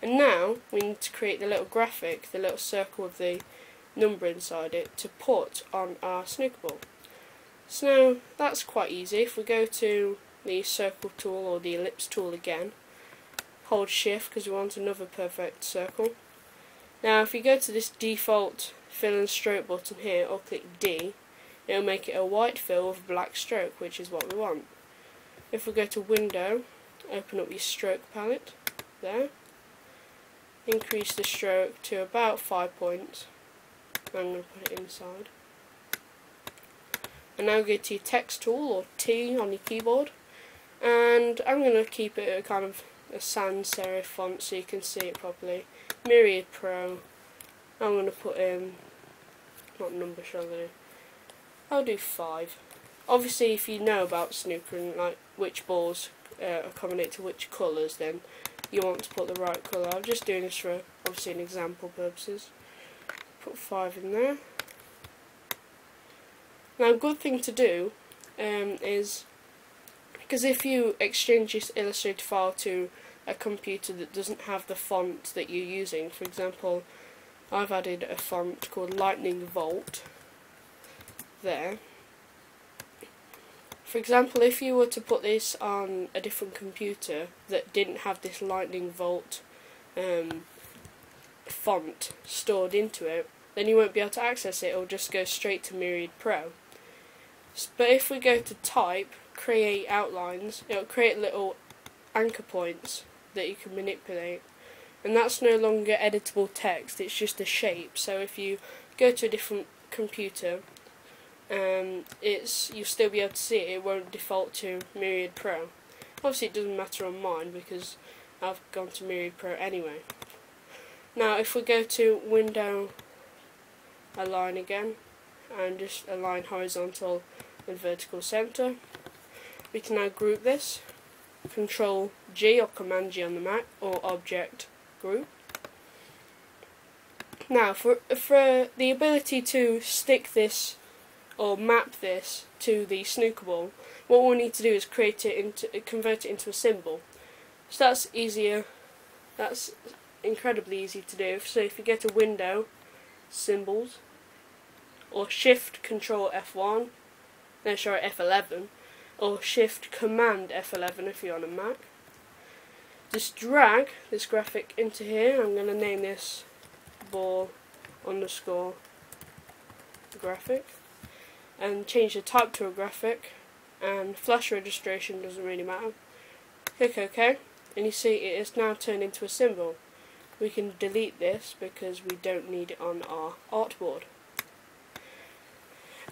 And now we need to create the little graphic, the little circle with the number inside it to put on our snooker ball. So now that's quite easy. If we go to the circle tool or the ellipse tool again, hold shift because we want another perfect circle. Now if you go to this default fill and stroke button here or click D, it'll make it a white fill with a black stroke, which is what we want. If we go to window, open up your stroke palette, there, increase the stroke to about 5 points, I'm going to put it inside. And now go to your text tool or T on your keyboard, and I'm going to keep it a kind of a sans serif font so you can see it properly. Myriad Pro, I'm going to put in, what number shall I do? I'll do 5. Obviously if you know about snooker and like which balls uh, accommodate to which colours then you want to put the right colour. I'm just doing this for obviously an example purposes. Put 5 in there. Now a good thing to do um, is because if you exchange this Illustrator file to a computer that doesn't have the font that you're using, for example I've added a font called Lightning Volt there for example, if you were to put this on a different computer that didn't have this Lightning Volt um, font stored into it, then you won't be able to access it. It'll just go straight to Myriad Pro. But if we go to type, create outlines, it'll create little anchor points that you can manipulate. And that's no longer editable text, it's just a shape. So if you go to a different computer um, it's you'll still be able to see it. It won't default to Myriad Pro. Obviously, it doesn't matter on mine because I've gone to Myriad Pro anyway. Now, if we go to Window Align again and just align horizontal and vertical center, we can now group this. Control G or Command G on the Mac or Object Group. Now, for for the ability to stick this or map this to the snooker ball, what we'll need to do is create it into convert it into a symbol. So that's easier. That's incredibly easy to do. So if you get a window, symbols, or Shift Control F1, no sorry F11, or Shift Command F11 if you're on a Mac. Just drag this graphic into here. I'm going to name this ball underscore graphic and change the type to a graphic and flash registration doesn't really matter. Click OK and you see it is now turned into a symbol. We can delete this because we don't need it on our artboard.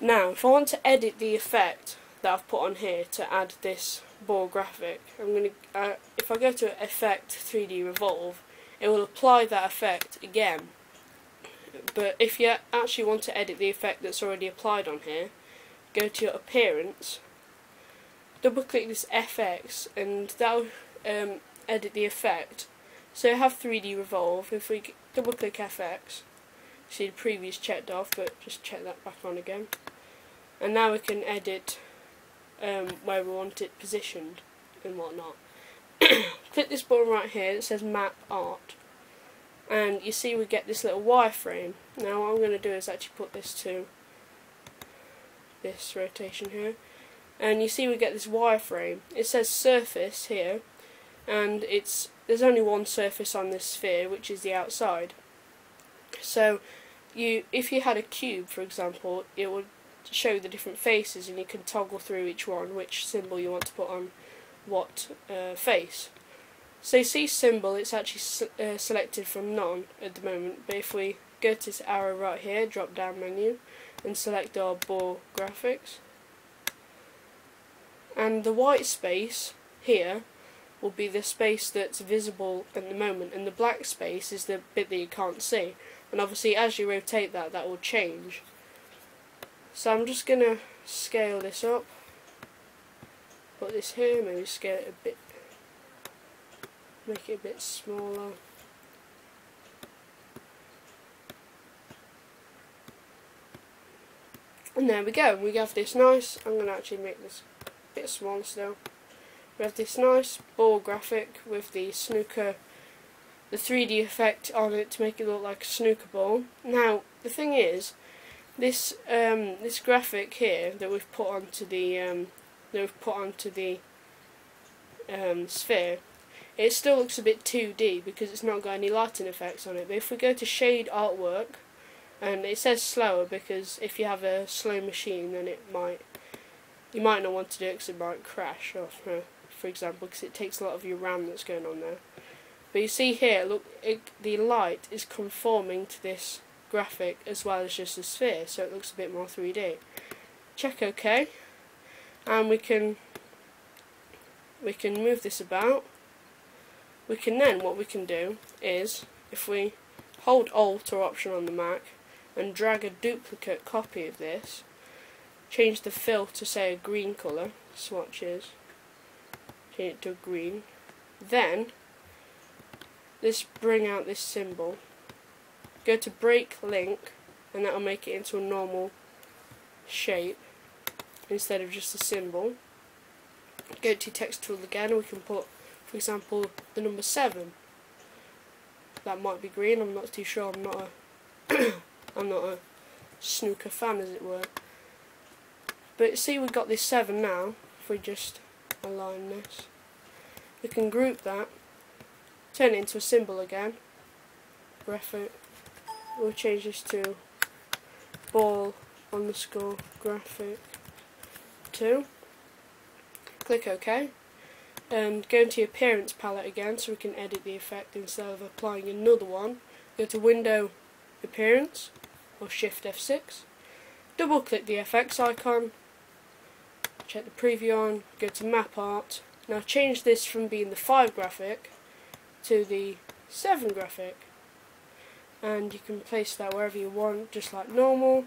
Now if I want to edit the effect that I've put on here to add this ball graphic, I'm going to uh, if I go to Effect 3D Revolve, it will apply that effect again but if you actually want to edit the effect that's already applied on here, go to your appearance, double click this FX and that'll um, edit the effect. So have 3D revolve, if we double click FX, see the previous checked off but just check that back on again. And now we can edit um, where we want it positioned and whatnot. click this button right here that says map art and you see we get this little wireframe. Now what I'm going to do is actually put this to this rotation here and you see we get this wireframe. It says surface here and it's there's only one surface on this sphere which is the outside. So you if you had a cube for example it would show the different faces and you can toggle through each one which symbol you want to put on what uh, face. So you see symbol, it's actually uh, selected from none at the moment, but if we go to this arrow right here, drop down menu, and select our ball graphics, and the white space here will be the space that's visible at the moment, and the black space is the bit that you can't see. And obviously as you rotate that, that will change. So I'm just going to scale this up, put this here, maybe scale it a bit make it a bit smaller. And there we go, we have this nice, I'm going to actually make this a bit smaller still. We have this nice ball graphic with the snooker the 3D effect on it to make it look like a snooker ball. Now, the thing is, this um, this graphic here that we've put onto the um, that we've put onto the um, sphere, it still looks a bit 2D because it's not got any lighting effects on it. But if we go to shade artwork, and it says slower because if you have a slow machine, then it might you might not want to do it because it might crash, or for, uh, for example, because it takes a lot of your RAM that's going on there. But you see here, look, it, the light is conforming to this graphic as well as just a sphere, so it looks a bit more 3D. Check OK, and we can we can move this about. We can then, what we can do is, if we hold Alt or Option on the Mac and drag a duplicate copy of this, change the fill to say a green colour, swatches, change it to green, then this bring out this symbol. Go to break link and that'll make it into a normal shape instead of just a symbol. Go to text tool again we can put for example the number 7. That might be green, I'm not too sure, I'm not a I'm not a snooker fan as it were. But see we've got this 7 now, if we just align this. We can group that turn it into a symbol again. Graphic. We'll change this to ball underscore graphic 2. Click OK. And go into appearance palette again so we can edit the effect instead of applying another one. Go to Window Appearance or Shift F6. Double click the FX icon. Check the preview on. Go to Map Art. Now change this from being the 5 graphic to the 7 graphic and you can place that wherever you want just like normal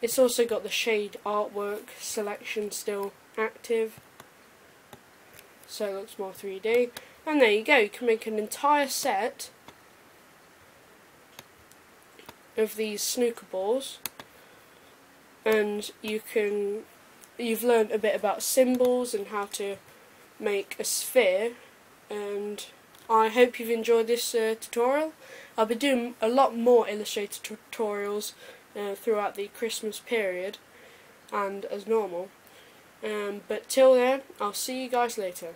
it's also got the shade artwork selection still active so it looks more 3D and there you go you can make an entire set of these snooker balls and you can you've learned a bit about symbols and how to make a sphere and I hope you've enjoyed this uh, tutorial. I'll be doing a lot more Illustrator tutorials uh, throughout the Christmas period and as normal. Um, but till then, I'll see you guys later.